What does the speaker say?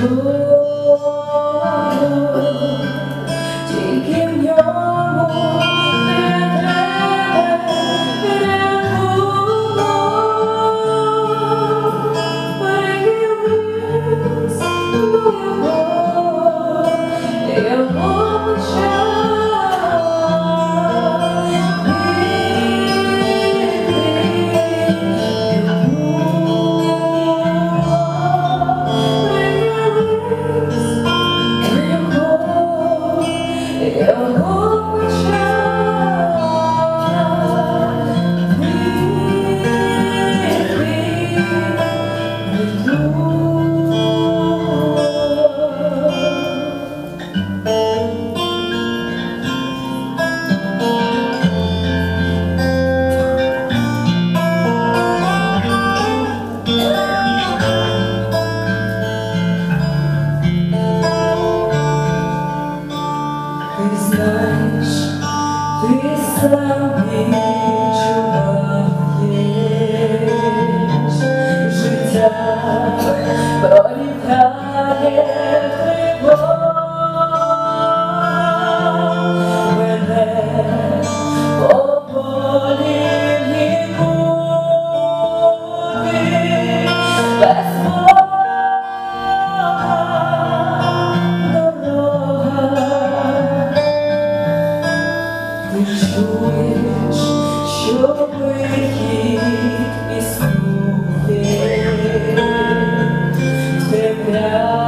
Take chỉ kiếm nhóm Go. Ты знаешь, ты сам перечуваешь Життя down.